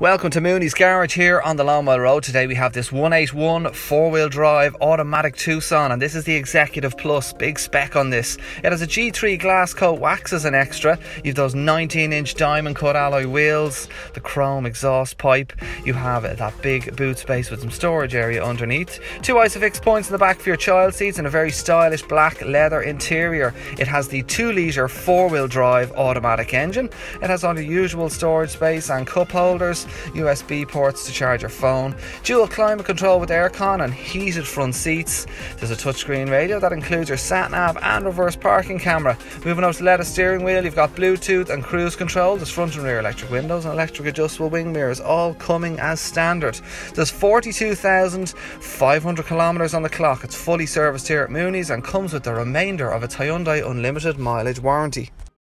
Welcome to Mooney's Garage here on the Longmile Road. Today we have this 181 four-wheel drive automatic Tucson and this is the Executive Plus, big spec on this. It has a G3 glass coat wax as an extra. You've those 19 inch diamond cut alloy wheels, the chrome exhaust pipe. You have that big boot space with some storage area underneath. Two Isofix points in the back for your child seats and a very stylish black leather interior. It has the 2 litre four-wheel drive automatic engine. It has the usual storage space and cup holders USB ports to charge your phone, dual climate control with aircon and heated front seats. There's a touchscreen radio that includes your sat nav and reverse parking camera. Moving up to leather steering wheel, you've got Bluetooth and cruise control. There's front and rear electric windows and electric adjustable wing mirrors, all coming as standard. There's 42,500 kilometres on the clock. It's fully serviced here at Mooney's and comes with the remainder of its Hyundai Unlimited mileage warranty.